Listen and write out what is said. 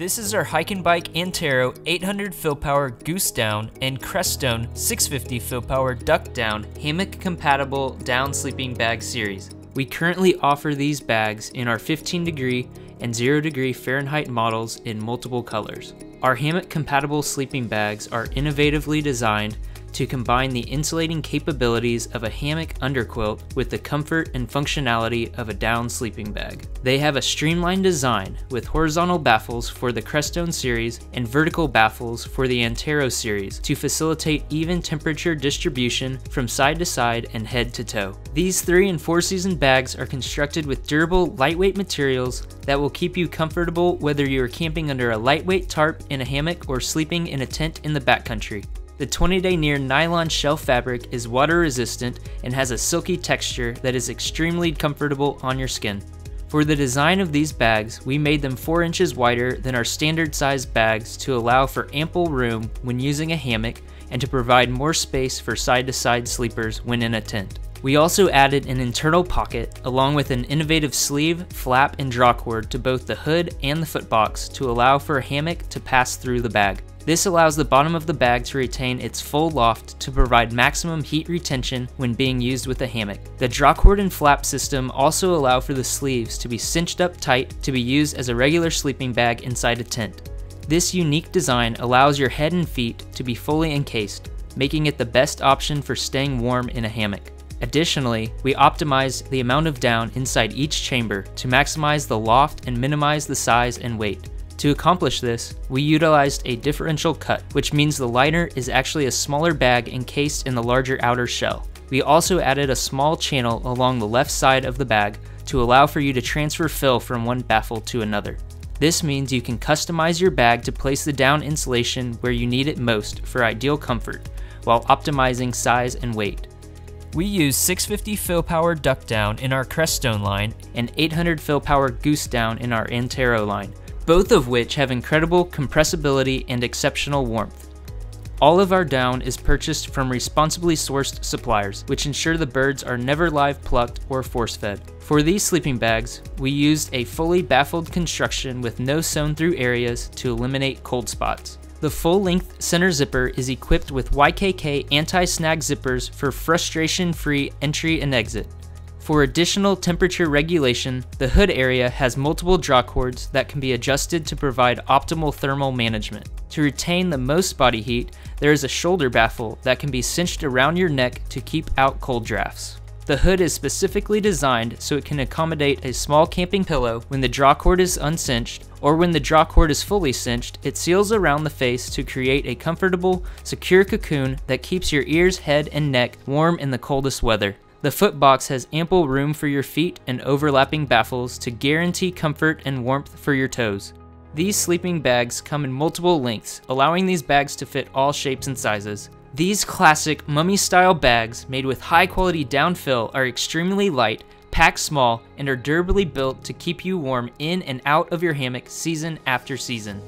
This is our Hyke and Byke Antero 800 fill power Goose Down and Crestone 650 fill power Duck Down hammock compatible down sleeping bag series. We currently offer these bags in our 15 degree and 0 degree Fahrenheit models in multiple colors. Our hammock compatible sleeping bags are innovatively designed to combine the insulating capabilities of a hammock underquilt with the comfort and functionality of a down sleeping bag. They have a streamlined design with horizontal baffles for the Crestone series and vertical baffles for the Antero series to facilitate even temperature distribution from side to side and head to toe. These 3 and 4 season bags are constructed with durable, lightweight materials that will keep you comfortable whether you are camping under a lightweight tarp in a hammock or sleeping in a tent in the backcountry. The 20 Denier nylon shell fabric is water resistant and has a silky texture that is extremely comfortable on your skin. For the design of these bags, we made them 4 inches wider than our standard size bags to allow for ample room when using a hammock and to provide more space for side to side sleepers when in a tent. We also added an internal pocket along with an innovative sleeve, flap, and drawcord to both the hood and the footbox to allow for a hammock to pass through the bag. This allows the bottom of the bag to retain its full loft to provide maximum heat retention when being used with a hammock. The drawcord and flap system also allow for the sleeves to be cinched up tight to be used as a regular sleeping bag inside a tent. This unique design allows your head and feet to be fully encased, making it the best option for staying warm in a hammock. Additionally, we optimized the amount of down inside each chamber to maximize the loft and minimize the size and weight. To accomplish this, we utilized a differential cut, which means the liner is actually a smaller bag encased in the larger outer shell. We also added a small channel along the left side of the bag to allow for you to transfer fill from one baffle to another. This means you can customize your bag to place the down insulation where you need it most for ideal comfort, while optimizing size and weight. We use 650 fill power duck down in our Crestone line and 800 fill power goose down in our Antero line, both of which have incredible compressibility and exceptional warmth. All of our down is purchased from responsibly sourced suppliers, which ensure the birds are never live plucked or force fed. For these sleeping bags, we used a fully baffled construction with no sewn through areas to eliminate cold spots. The full length center zipper is equipped with YKK anti snag zippers for frustration free entry and exit. For additional temperature regulation, the hood area has multiple draw cords that can be adjusted to provide optimal thermal management. To retain the most body heat, there is a shoulder baffle that can be cinched around your neck to keep out cold drafts. The hood is specifically designed so it can accommodate a small camping pillow when the drawcord is uncinched, or when the drawcord is fully cinched, it seals around the face to create a comfortable, secure cocoon that keeps your ears, head, and neck warm in the coldest weather. The footbox has ample room for your feet and overlapping baffles to guarantee comfort and warmth for your toes. These sleeping bags come in multiple lengths, allowing these bags to fit all shapes and sizes. These classic mummy style bags made with high quality downfill are extremely light, pack small, and are durably built to keep you warm in and out of your hammock season after season.